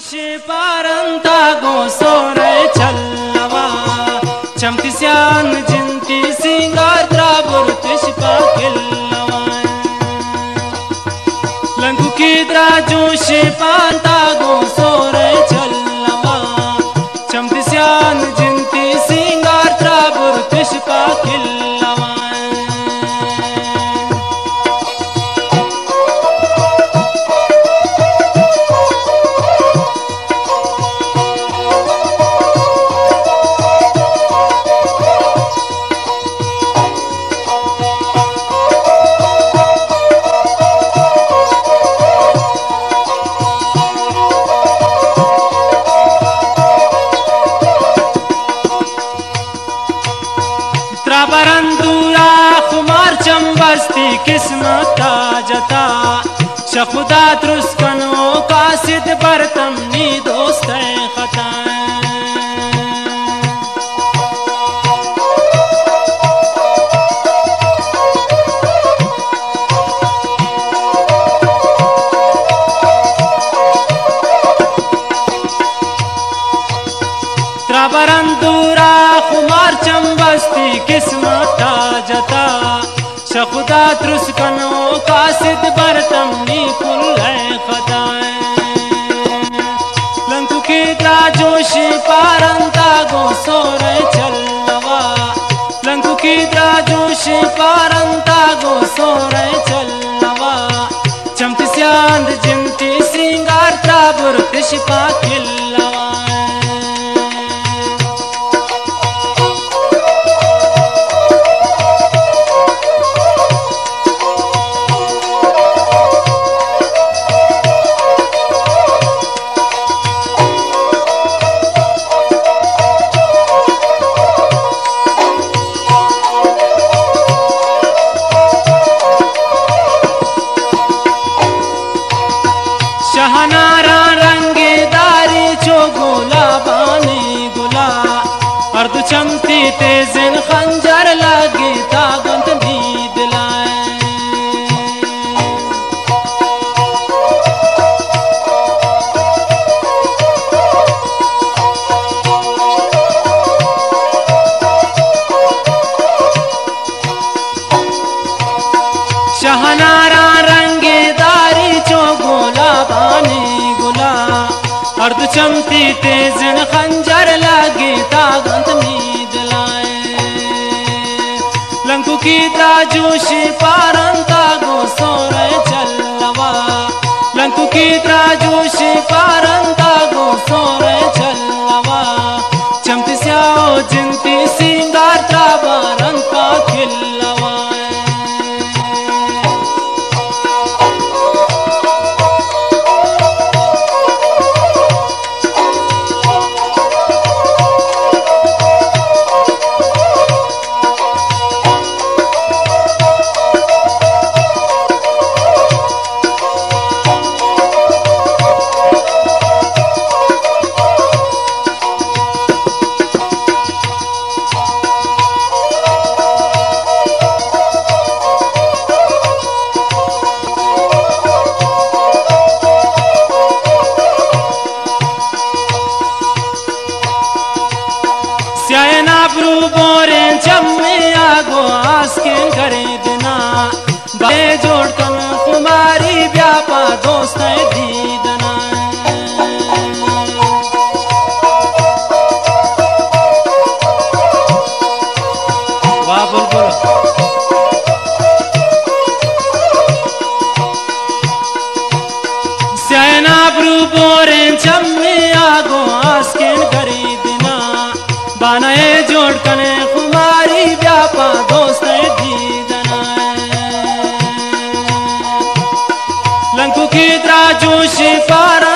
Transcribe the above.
जोश पारंता गो सोरे चलवा चमती स्यान जिंती सिंगार द्राबुर तिशपा किलवा लंगू की द्रा जोश पारंता गो सोरे चलवा चमती जिंती सिंगार द्राबुर तिशपा किस्मत का जता। शखुदा द्रुस्कनो का सिद्ध बरतम नी दोस्त चंबस्ती किस्मत जता। शखुदा द्रुस्कनो का सिद्ध बरतम नी कुल है खताएँ लंकु की जोशी पारंता गो चलवा। लंकु की जोशी पारंता गो सोरे चलवा। चमक स्यांद जिमती श्रृंगार ताबुर तिशपा खिलवा तेजिन खंजर लगे तागंत भी दिलाए शहनारा रंगेदारी जो गोला बानी गुला। अर्ध चमती तेजिन खंजर लगे तागंत मी लंकु की जोशी पारंता गो सोरे चलवा। लंकु की जोशी पारंता गो सोरे चलवा। चमती स्याओ, जिंती स्यायना ब्रू बोरें चम्मे आगो आस्केन करे दिना। बे जोड़ कम कुमारी व्यापा दोस्त दीदना। बोल, बोलो। स्यायना ब्रू चम्मे बानाए जोड़ कने कुमारी व्यापा दोस्त दीदना लंकु की जोशी पारंत